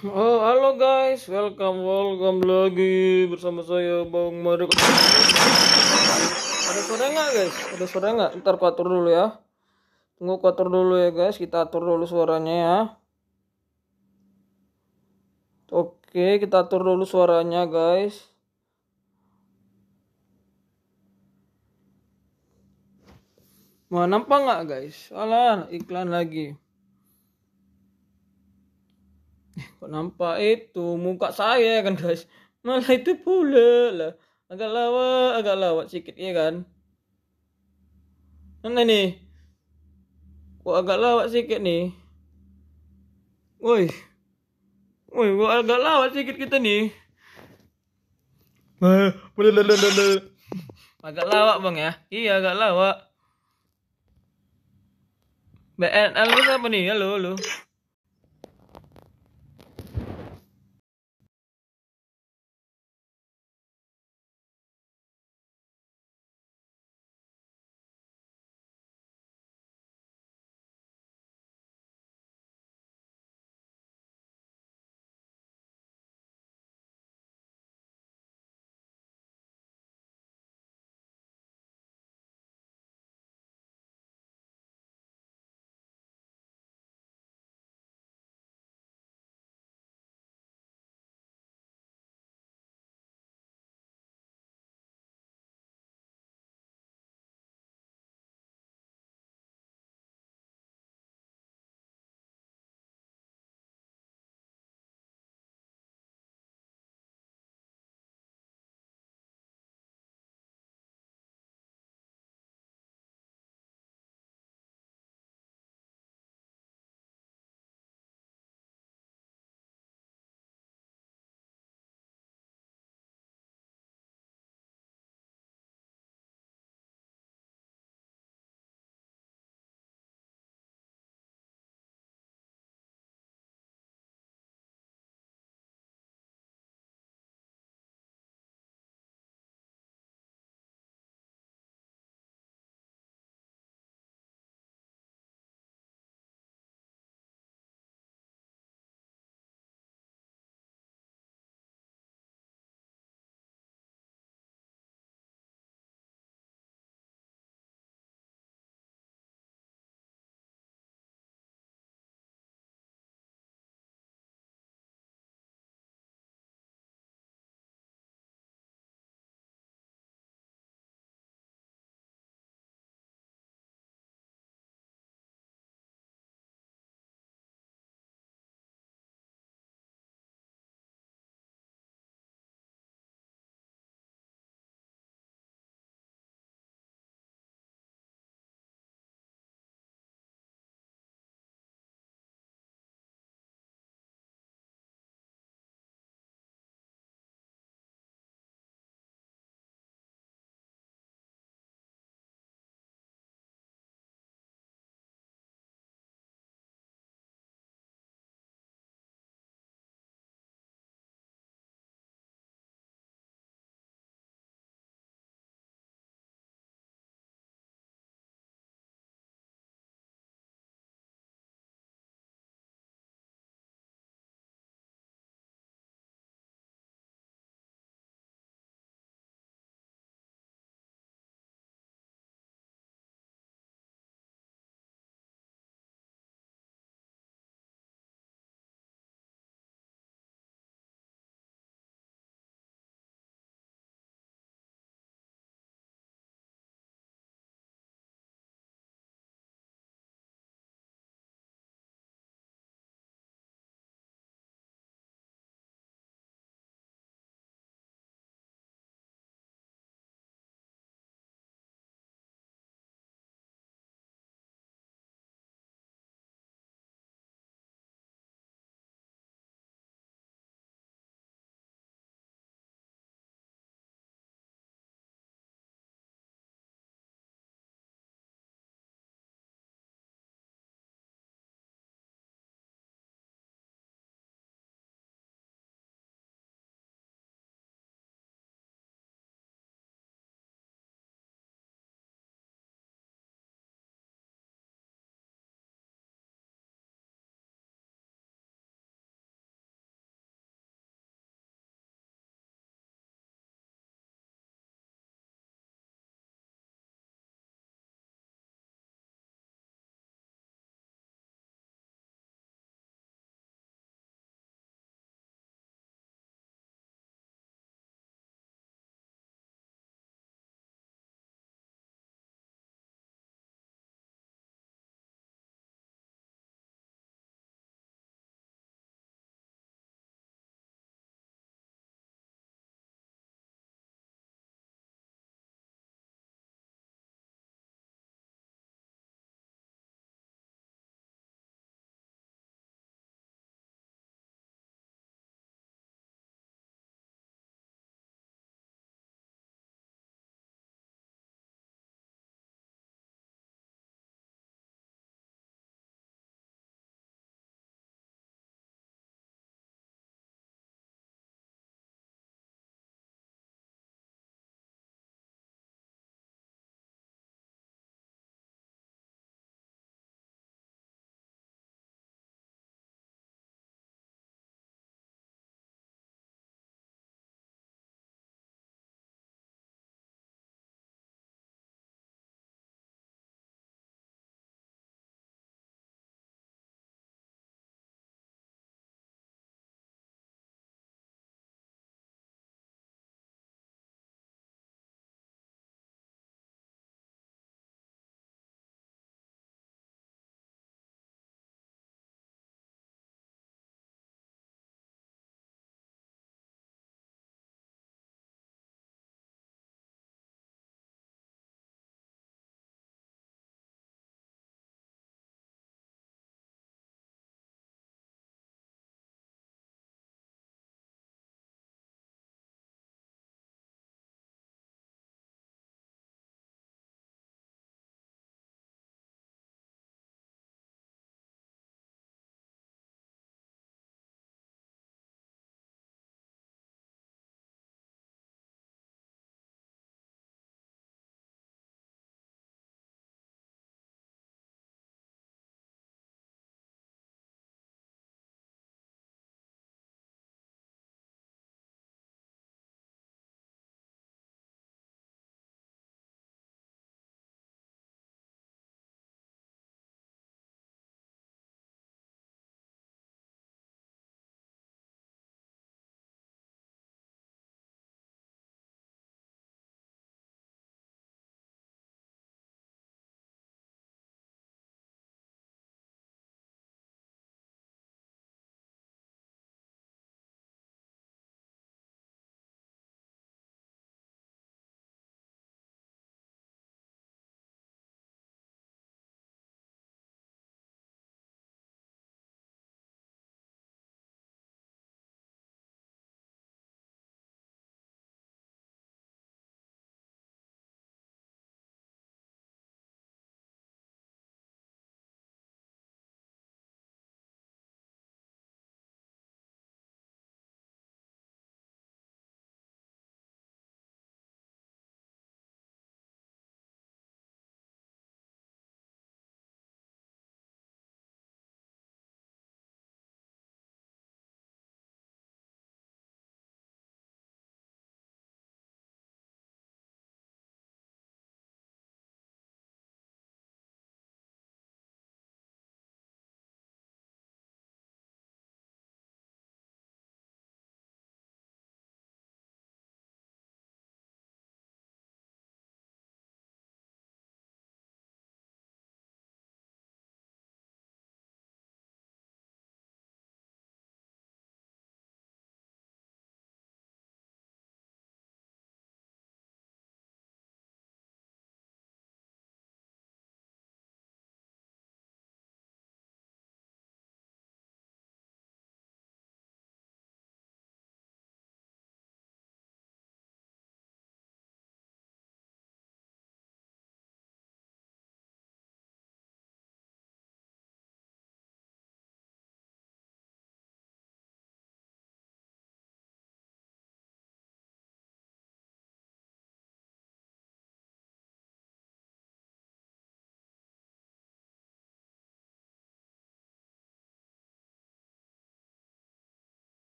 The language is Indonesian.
Oh, halo guys, welcome, welcome lagi bersama saya Bang Madu. Ada suara nggak guys? Ada suara nggak? Ntar ku atur dulu ya. Tunggu ku atur dulu ya guys, kita atur dulu suaranya ya. Oke, kita atur dulu suaranya guys. Mau nampak nggak guys? Alah, iklan lagi. Kok nampak itu muka saya kan guys? Malah itu pula lah. Agak lawak, agak lawak sedikit ya kan? Mana nih? Kok agak lawak sedikit nih? Woi. Woi, kok agak lawak sedikit kita nih? Agak lawak bang ya? Iya agak lawak. BNL lu siapa nih? Halo, halo.